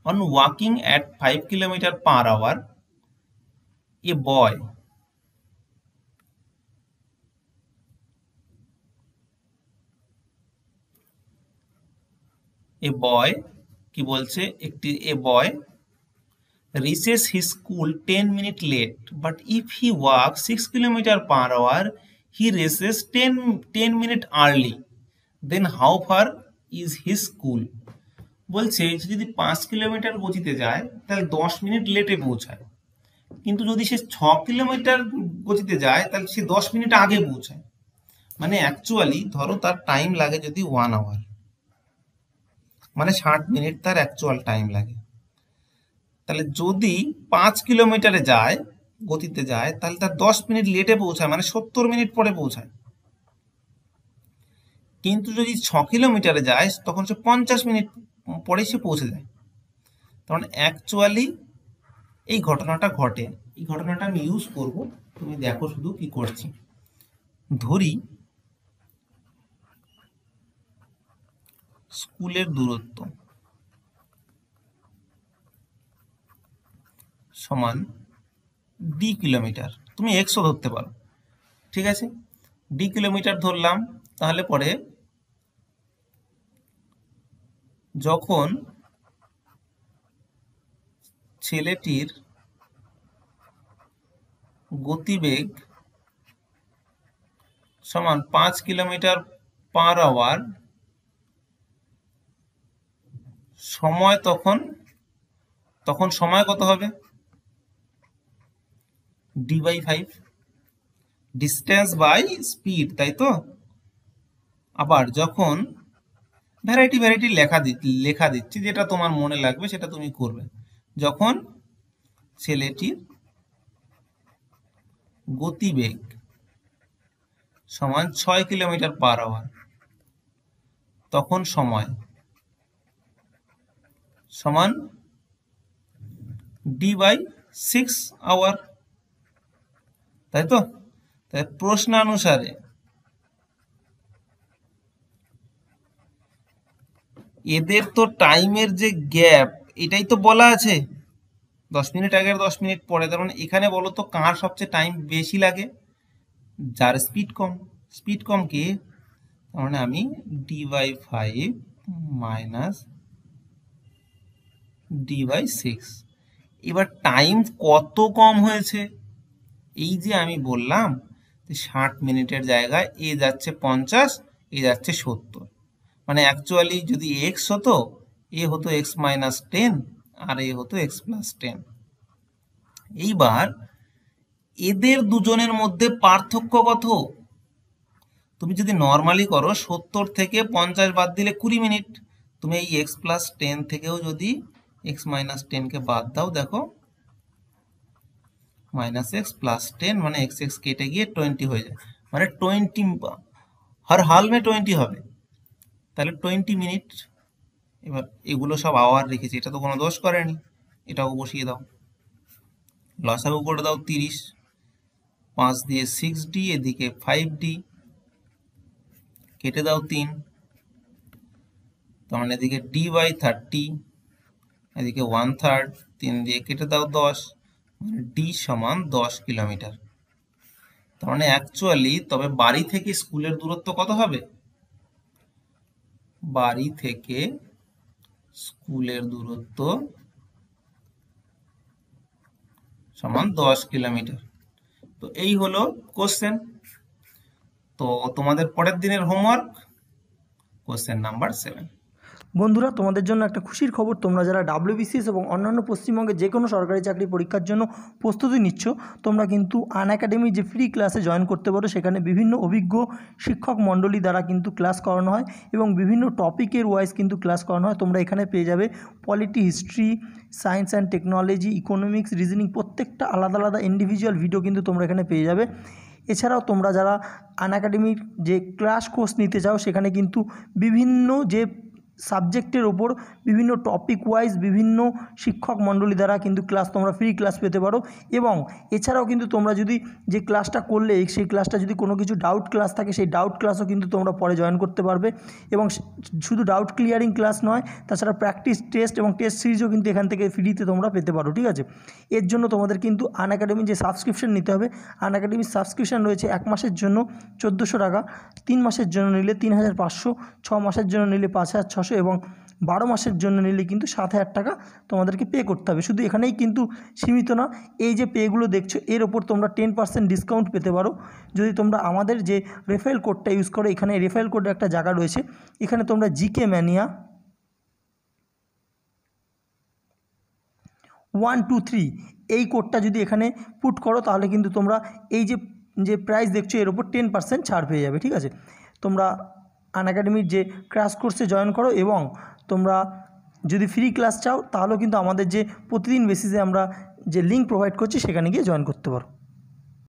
on walking at five kilometre per hour a boy a boy কি বলছে? একটি a boy reaches his school 10 minute late, but if he walks 6 kilometer per hour he reaches 10 10 minute early. Then how far is his school? বলছে, যদি পাঁচ kilometre গতিতে যায়, তাহলে দশ মিনিট লেটে পৌঁছায়। কিন্তু যদি সে ছ কিলোমিটার গতিতে যায়, তাহলে সে দশ মিনিট আগে পৌঁছায়। মানে অ্যাকচুয়ালি ধরো তার টাইম লাগে যদি ওয়ান আওয়ার মানে ষাট মিনিট তার অ্যাকচুয়াল টাইম লাগে। তাহলে যদি পাঁচ কিলোমিটারে যায় গতিতে যায়, তাহলে তার দশ মিনিট লেটে পৌঁছায় মানে সত্তর মিনিট পরে পৌঁছায়। কিন্তু যদি ছ কিলোমিটারে যায়, তখন সে পঞ্চাশ মিনিট পরে সে পৌঁছে যায়। তখন অ্যাকচুয়ালি এই ঘটনাটা ঘটে। এই ঘটনাটা আমি ইউজ করব। তুমি দেখো শুধু কি করছি। ধরি, স্কুলের দূরত্ব সমান ডি কিলোমিটার তুমি এক্সও ধরতে পারো। ঠিক আছে? ডি কিলোমিটার ধরলাম, তাহলে পরে যখন ছেলেটির গতিবেগ সমান পাঁচ কিলোমিটার পার আওয়ার সময় তখন তখন সময় কত হবে? D by five distance by speed তাই তো? আবার যখন ভ্যারাইটি ভ্যারাইটি লেখা লেখা দিচ্ছি, যেটা তোমার মনে লাগবে সেটা তুমি করবে। যখন ছেলেটির গতিবেগ সমান ছয় কিলোমিটার পার আওয়ার তখন সময় সমান ডি বাই সিক্স আওয়ার তাই তো? তাই প্রশ্নানুসারে। এদের তো টাইমের যে গ্যাপ, এটাই তো বলা আছে। দশ মিনিট আগের দশ মিনিট পরে, তার মানে এখানে বলো তো কার সবচেয়ে টাইম বেশি লাগে? যার স্পিড কম। স্পিড কম কি? তার মানে আমি D by five minus D by six. এবার টাইম কত কম হয়েছে? এই যে আমি বললাম যে ষাট মিনিটের জায়গায় এ যাচ্ছে পঞ্চাশ, এ যাচ্ছে সত্তর। মানে অ্যাকচুয়ালি যদি এক্স হতো, এ হতো এক্স মাইনাস টেন আর এ হতো এক্স প্লাস টেন এইবার এদের দুজনের মধ্যে পার্থক্য কত? তুমি যদি নর্মালি করো, সত্তর থেকে পঞ্চাশ বাদ দিলে কুড়ি মিনিট। তুমি এই এক্স প্লাস টেন থেকেও যদি এক্স মাইনাস টেনকে বাদ দাও, দেখো মাইনাস এক্স প্লাস টেন মানে এক্স এক্স কেটে গিয়ে টোয়েন্টি হয়ে যায়। মানে টোয়েন্টি হর হাল মে টোয়েন্টি হবে। তাহলে টোয়েন্টি মিনিট এবার এগুলো সব আওয়ার রেখেছি, এটা তো কোনো দোষ করেনি। এটাও বসিয়ে দাও। লসাগু করে দাও তিরিশ, পাঁচ দিয়ে সিক্স ডি এদিকে ফাইভ ডি কেটে দাও তিন। তার মানে এদিকে ডি বাই থার্টি এদিকে ওয়ান থার্ড তিন দিয়ে কেটে দাও দশ। ডি সমান দশ কিলোমিটার। তার মানে অ্যাকচুয়ালি তবে বাড়ি থেকে স্কুলের দূরত্ব কত হবে? বাড়ি থেকে স্কুলের দূরত্ব সমান দশ কিলোমিটার। তো এই হলো কোশ্চেন তো তোমাদের পরের দিনের হোমওয়ার্ক কোশ্চেন নাম্বার সেভেন বন্ধুরা, তোমাদের জন্য একটা খুশির খবর, তোমরা যারা ডাব্লিউবিসিএস এবং অন্যান্য পশ্চিমবঙ্গে যে কোনো সরকারি চাকরি পরীক্ষার জন্য প্রস্তুতি নিচ্ছ, তোমরা কিন্তু আন একাডেমি যে ফ্রি ক্লাসে জয়েন করতে পারো, সেখানে বিভিন্ন অভিজ্ঞ শিক্ষক মণ্ডলী দ্বারা কিন্তু ক্লাস করানো হয় এবং বিভিন্ন টপিকের ওয়াইজ কিন্তু ক্লাস করানো হয়। তোমরা এখানে পেয়ে যাবে polity history science and technology economics reasoning প্রত্যেকটা আলাদা আলাদা ইন্ডিভিজুয়াল ভিডিও কিন্তু তোমরা এখানে পেয়ে যাবে। এছাড়াও তোমরা যারা আন একাডেমির যে ক্লাস কোর্স নিতে চাও, সেখানে কিন্তু বিভিন্ন যে সাবজেক্টের ওপর বিভিন্ন টপিক ওয়াইজ বিভিন্ন শিক্ষক মণ্ডলী দ্বারা কিন্তু ক্লাস তোমরা ফ্রি ক্লাস পেতে পারো এবং এছাড়াও কিন্তু তোমরা যদি যে ক্লাসটা করলে, সেই ক্লাসটা যদি কোনো কিছু ডাউট ক্লাস থাকে, সেই ডাউট ক্লাসও কিন্তু তোমরা পরে জয়েন করতে পারবে এবং শুধু ডাউট ক্লিয়ারিং ক্লাস নয়, তাছাড়া প্র্যাকটিস টেস্ট এবং টেস্ট সিরিজও কিন্তু এখান থেকে ফ্রিতে তোমরা পেতে পারো, ঠিক আছে? এর জন্য তোমাদের কিন্তু আন একাডেমির যে সাবস্ক্রিপশন নিতে হবে আন একাডেমির সাবস্ক্রিপশন রয়েছে এক মাসের জন্য চোদ্দোশো টাকা, তিন মাসের জন্য নিলে তিন হাজার পাঁচশো, ছ মাসের জন্য নিলে পাঁচ হাজার ছশো এবং বারো মাসের জন্য নিলে কিন্তু সাত হাজার টাকা তোমাদেরকে পে করতে হবে। শুধু এখানেই কিন্তু সীমিত না, এই যে পেগুলো দেখছ, এর ওপর তোমরা টেন পার্সেন্ট ডিসকাউন্ট পেতে পারো। যদি তোমরা আমাদের যে রেফারেল কোডটা ইউজ করো, এখানে রেফারেল কোডের একটা জায়গা রয়েছে। এখানে তোমরা GK mania one two three এই কোডটা যদি এখানে পুট করো, তাহলে কিন্তু তোমরা এই যে যে প্রাইস দেখছ, এর ওপর টেন পার্সেন্ট ছাড় পেয়ে যাবে, ঠিক আছে? তোমরা আন একাডেমির যে ক্রাশ কোর্সে জয়েন করো এবং তোমরা যদি ফ্রি ক্লাস চাও তাহলেও কিন্তু আমাদের যে প্রতিদিন বেসিসে আমরা যে লিঙ্ক প্রোভাইড করছি, সেখানে গিয়ে জয়েন করতে পারো।